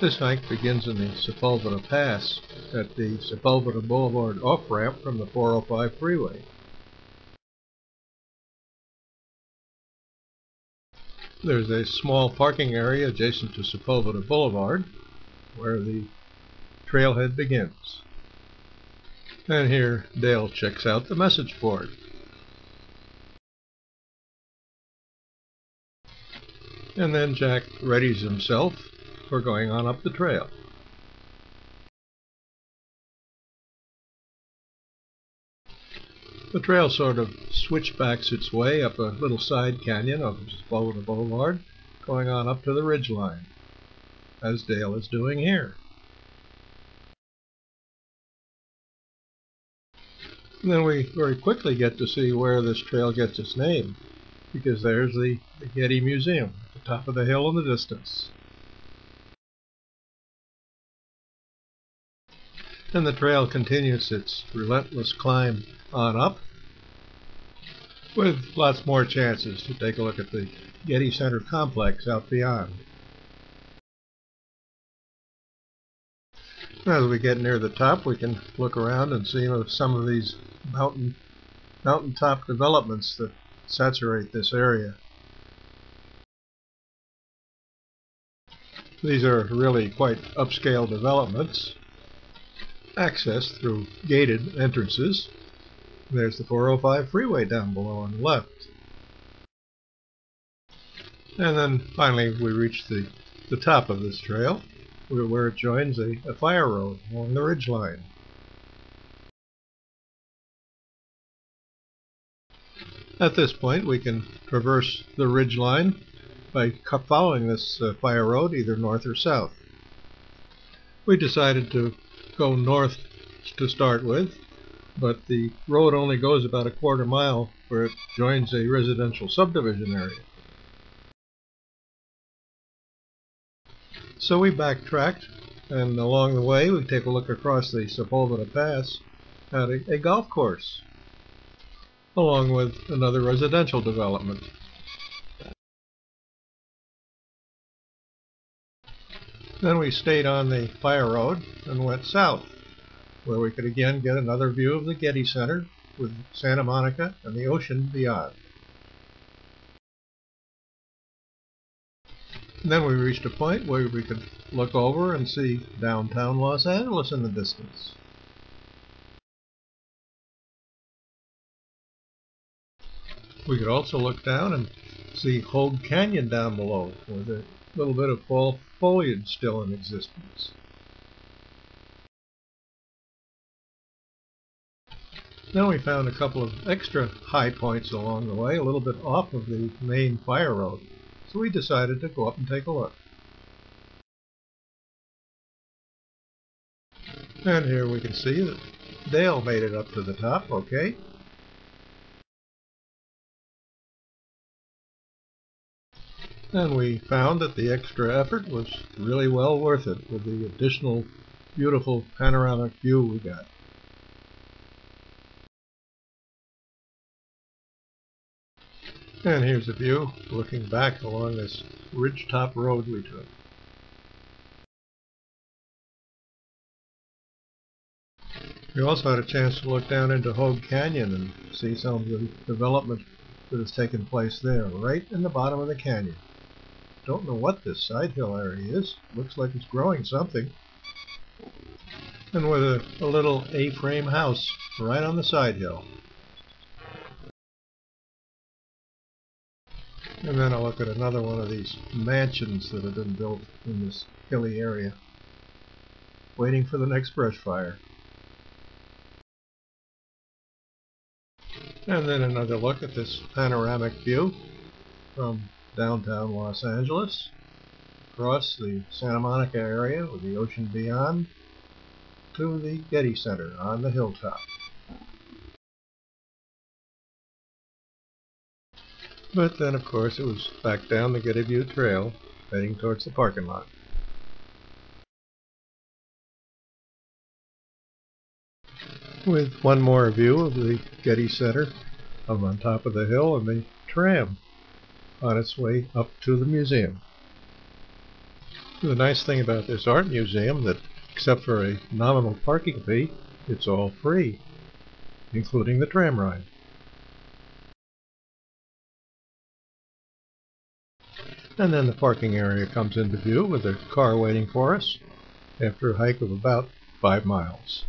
This hike begins in the Sepulveda Pass at the Sepulveda Boulevard off-ramp from the 405 freeway. There's a small parking area adjacent to Sepulveda Boulevard where the trailhead begins. And here Dale checks out the message board. And then Jack readies himself for going on up the trail. The trail sort of switchbacks its way up a little side canyon of Sepulveda Boulevard, going on up to the ridge line, as Dale is doing here. And then we very quickly get to see where this trail gets its name, because there's the, the Getty Museum at the top of the hill in the distance. And the trail continues its relentless climb on up with lots more chances to take a look at the Getty Center complex out beyond. As we get near the top, we can look around and see some of these mountain mountaintop developments that saturate this area. These are really quite upscale developments, accessed through gated entrances there's the 405 freeway down below on the left. And then finally we reach the, the top of this trail where it joins a, a fire road along the ridge line. At this point we can traverse the ridge line by following this uh, fire road either north or south. We decided to go north to start with but the road only goes about a quarter mile where it joins a residential subdivision area. So we backtracked, and along the way we take a look across the Sepulveda Pass at a, a golf course, along with another residential development. Then we stayed on the fire road and went south where we could again get another view of the Getty Center with Santa Monica and the ocean beyond. Then we reached a point where we could look over and see downtown Los Angeles in the distance. We could also look down and see Hogue Canyon down below with a little bit of fall foliage still in existence. Then we found a couple of extra high points along the way, a little bit off of the main fire road. So we decided to go up and take a look. And here we can see that Dale made it up to the top, okay? And we found that the extra effort was really well worth it with the additional beautiful panoramic view we got. And here's a view looking back along this ridgetop road we took. We also had a chance to look down into Hogue Canyon and see some of the development that has taken place there, right in the bottom of the canyon. Don't know what this side hill area is. Looks like it's growing something. And with a, a little A-frame house right on the side hill. And then I'll look at another one of these mansions that have been built in this hilly area. Waiting for the next brush fire. And then another look at this panoramic view from downtown Los Angeles across the Santa Monica area with the ocean beyond to the Getty Center on the hilltop. But then, of course, it was back down the Getty View Trail, heading towards the parking lot. With one more view of the Getty Center up on top of the hill and the tram on its way up to the museum. The nice thing about this art museum that except for a nominal parking fee, it's all free, including the tram ride. And then the parking area comes into view with a car waiting for us after a hike of about five miles.